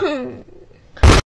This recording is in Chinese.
哼